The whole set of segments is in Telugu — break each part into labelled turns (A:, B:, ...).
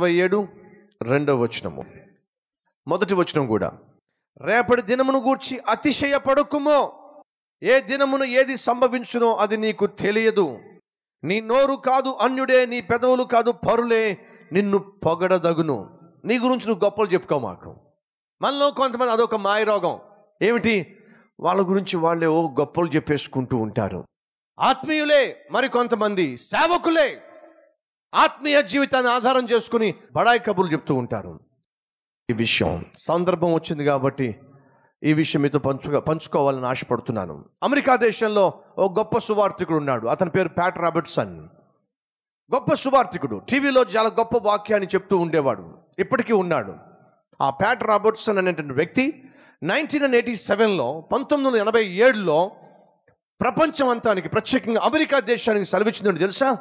A: ఇరవై ఏడు రెండవ వచనము. మొదటి వచనం కూడా రేపటి దినమును గూర్చి అతిశయపడుకుమో. ఏ దినమును ఏది సంభవించునో అది నీకు తెలియదు. నీ నోరు కాదు అన్యుడే నీ పెదవులు కాదు పరులే నిన్ను పొగడదగును. నీ గురించి నువ్వు గొప్పలు చెప్పుకో మాకు. మనలో కొంతమంది అదొక మాయరోగం. ఏమిటి? వాళ్ళ గురించి వాళ్ళే ఓ గొప్పలు చెప్పేసుకుంటూ ఉంటారు. ఆత్మీయులే మరి కొంతమంది సేవకులే. ఆత్మీయ జీవితాన్ని ఆధారం చేసుకుని బడాయి కబుర్లు చెప్తూ ఉంటారు. ఈ విషయం సందర్భం వచ్చింది కాబట్టి ఈ విషయం మీతో పంచుగా పంచుకోవాలని ఆశపడుతున్నాను. అమెరికా దేశంలో ఓ గొప్ప సువార్థికుడు ఉన్నాడు. అతని పేరు ప్యాట్ రాబర్ట్సన్. గొప్ప సువార్థికుడు. టీవీలో చాలా గొప్ప వాక్యాన్ని చెప్తూ ఉండేవాడు. ఇప్పటికీ ఉన్నాడు. ఆ ప్యాట్ రాబర్ట్సన్ అనేటువంటి వ్యక్తి నైన్టీన్ ఎయిటీ సెవెన్లో పంతొమ్మిది వందల ఎనభై ఏడులో ప్రపంచమంతానికి ప్రత్యేకంగా అమెరికా దేశానికి సెలవిచ్చిందని తెలుసా?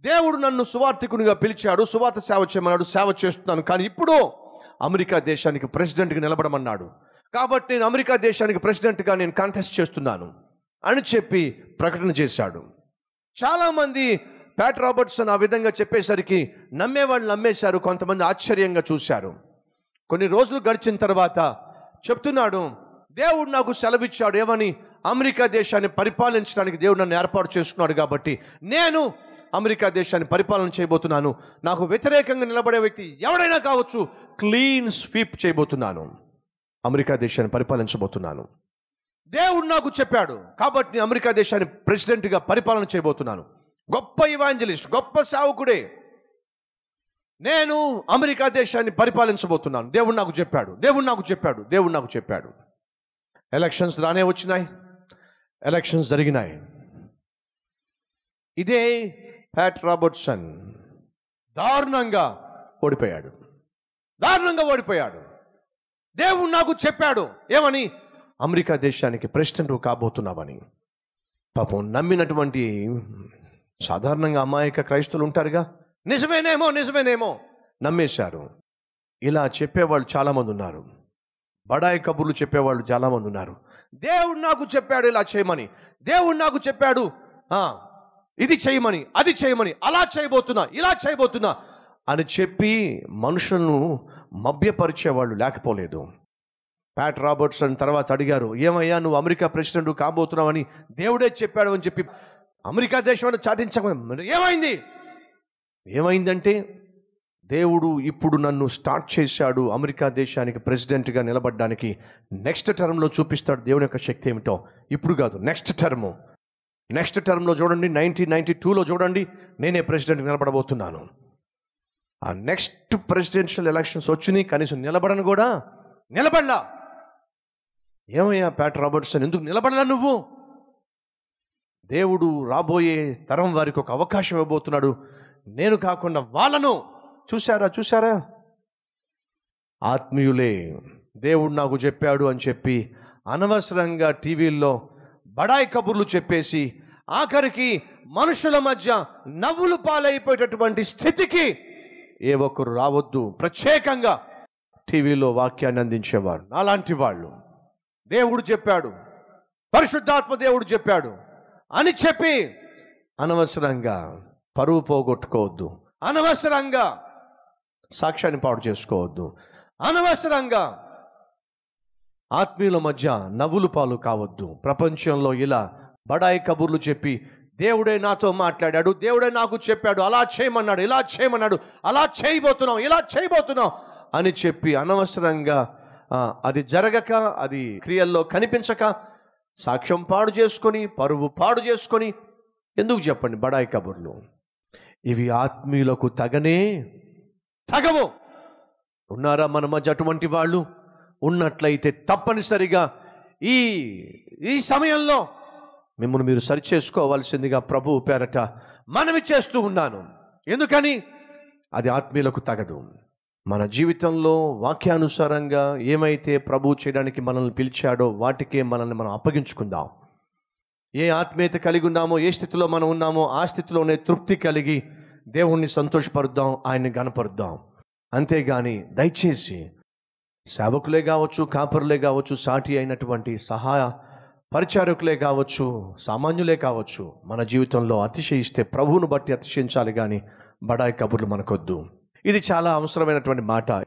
A: దేవుడు నన్ను సువార్థికునిగా పిలిచాడు సువార్త సేవ చేయమన్నాడు సేవ చేస్తున్నాను. కానీ ఇప్పుడు అమెరికా దేశానికి ప్రెసిడెంట్గా నిలబడమన్నాడు. కాబట్టి నేను అమెరికా దేశానికి ప్రెసిడెంట్గా నేను కాంటెస్ట్ చేస్తున్నాను అని చెప్పి ప్రకటన చేశాడు. చాలామంది ప్యాట్ రాబర్ట్సన్ ఆ విధంగా చెప్పేసరికి నమ్మేవాళ్ళు నమ్మేశారు కొంతమంది ఆశ్చర్యంగా చూశారు. కొన్ని రోజులు గడిచిన తర్వాత చెప్తున్నాడు దేవుడు నాకు సెలవిచ్చాడు ఏమని? అమెరికా దేశాన్ని పరిపాలించడానికి దేవుడు నన్ను ఏర్పాటు చేసుకున్నాడు కాబట్టి నేను అమెరికా దేశాన్ని పరిపాలన చేయబోతున్నాను. నాకు వ్యతిరేకంగా నిలబడే వ్యక్తి ఎవడైనా కావచ్చు క్లీన్ స్వీప్ చేయబోతున్నాను. అమెరికా దేశాన్ని పరిపాలించబోతున్నాను. దేవుడు నాకు చెప్పాడు కాబట్టి అమెరికా దేశాన్ని ప్రెసిడెంట్గా పరిపాలన చేయబోతున్నాను. గొప్ప ఇవాంజలిస్ట్ గొప్ప సావుకుడే. నేను అమెరికా దేశాన్ని పరిపాలించబోతున్నాను. దేవుడు నాకు చెప్పాడు దేవుడు నాకు చెప్పాడు దేవుడు నాకు చెప్పాడు. ఎలక్షన్స్ రానే వచ్చినాయి. ఎలక్షన్స్ జరిగినాయి. ఇదే ప్యాట్ రాబర్ట్సన్ దారుణంగా ఓడిపోయాడు. దారుణంగా ఓడిపోయాడు. దేవుడు నాకు చెప్పాడు. ఏమని? అమెరికా దేశానికి ప్రెసిడెంట్ కాబోతున్నావని. పాపం నమ్మినటువంటి సాధారణంగా అమాయక క్రైస్తవులు ఉంటారుగా? నిజమేనేమో నిజమేనేమో. నమ్మేశారు. ఇలా చెప్పేవాళ్ళు చాలామంది ఉన్నారు. బడాయి కబుర్లు చెప్పేవాళ్ళు చాలామంది ఉన్నారు. దేవుడు నాకు చెప్పాడు ఇలా చేయమని. దేవుడు నాకు చెప్పాడు. ఇది చేయమని అది చేయమని అలా చేయబోతున్నా ఇలా చేయబోతున్నా అని చెప్పి మనుషులను మభ్యపరిచేవాళ్ళు లేకపోలేదు. ప్యాట్ రాబర్ట్సన్ తర్వాత అడిగారు ఏమయ్యా నువ్వు అమెరికా ప్రెసిడెంట్ కాబోతున్నావని దేవుడే చెప్పాడు అని చెప్పి అమెరికా దేశం అని చాటించక ఏమైంది? ఏమైందంటే దేవుడు ఇప్పుడు నన్ను స్టార్ట్ చేశాడు అమెరికా దేశానికి ప్రెసిడెంట్గా నిలబడ్డానికి. నెక్స్ట్ టర్మ్లో చూపిస్తాడు దేవుని యొక్క శక్తి ఏమిటో. ఇప్పుడు కాదు నెక్స్ట్ టర్మ్. నెక్స్ట్ టర్మ్లో చూడండి నైన్టీన్ నైన్టీ టూలో చూడండి నేనే ప్రెసిడెంట్ నిలబడబోతున్నాను. ఆ నెక్స్ట్ ప్రెసిడెన్షియల్ ఎలక్షన్స్ వచ్చినాయి కనీసం నిలబడను కూడా. నిలబడలా! ఏమయ్యా ప్యాట్ రాబర్ట్సన్ ఎందుకు నిలబడలా నువ్వు? దేవుడు రాబోయే తరం వారికి ఒక అవకాశం ఇవ్వబోతున్నాడు. నేను కాకుండా వాళ్ళను! చూశారా చూశారా? ఆత్మీయులే దేవుడు నాకు చెప్పాడు అని చెప్పి అనవసరంగా టీవీల్లో బడాయి కబుర్లు చెప్పేసి ఆఖరికి మనుషుల మధ్య నవ్వులు పాలైపోయేటటువంటి స్థితికి ఏ ఒక్కరు రావద్దు. ప్రత్యేకంగా టీవీలో వాక్యాన్ని అందించేవారు. అలాంటి వాళ్ళు. దేవుడు చెప్పాడు. పరిశుద్ధాత్మ దేవుడు చెప్పాడు. అని చెప్పి అనవసరంగా పరువు పోగొట్టుకోవద్దు. అనవసరంగా సాక్ష్యాన్ని పాడు చేసుకోవద్దు. అనవసరంగా ఆత్మీయుల మధ్య నవ్వులు పాలు కావద్దు. ప్రపంచంలో ఇలా బడాయి కబుర్లు చెప్పి దేవుడే నాతో మాట్లాడాడు దేవుడే నాకు చెప్పాడు అలా చేయమన్నాడు ఇలా చేయమన్నాడు అలా చేయబోతున్నాం ఇలా చేయబోతున్నాం అని చెప్పి అనవసరంగా అది జరగక అది క్రియల్లో కనిపించక సాక్ష్యం పాడు చేసుకొని పరువు పాడు చేసుకొని ఎందుకు చెప్పండి బడాయి కబుర్లు? ఇవి ఆత్మీయులకు తగనే తగవు. ఉన్నారా మన మధ్య అటువంటి వాళ్ళు? ఉన్నట్లయితే తప్పనిసరిగా ఈ ఈ సమయంలో మిమ్మల్ని మీరు సరిచేసుకోవాల్సిందిగా ప్రభు పేరట మనవి చేస్తూ ఉన్నాను. ఎందుకని? అది ఆత్మీయులకు తగదు. మన జీవితంలో వాక్యానుసారంగా ఏమైతే ప్రభు చేయడానికి మనల్ని పిలిచాడో వాటికే మనల్ని మనం అప్పగించుకుందాం. ఏ ఆత్మీయత కలిగి ఉన్నామో ఏ స్థితిలో మనం ఉన్నామో ఆ స్థితిలోనే తృప్తి కలిగి దేవుణ్ణి సంతోషపరుద్దాం ఆయన్ని గనపరుద్దాం అంతేగాని దయచేసి సేవకులే కావచ్చు కాపరులే కావచ్చు సాటి అయినటువంటి సహాయ పరిచారకులే కావచ్చు సామాన్యులే కావచ్చు మన జీవితంలో అతిశయిస్తే ప్రభువును బట్టి అతిశయించాలి కానీ బడాయి కబుర్లు మనకొద్దు. ఇది చాలా అవసరమైనటువంటి మాట.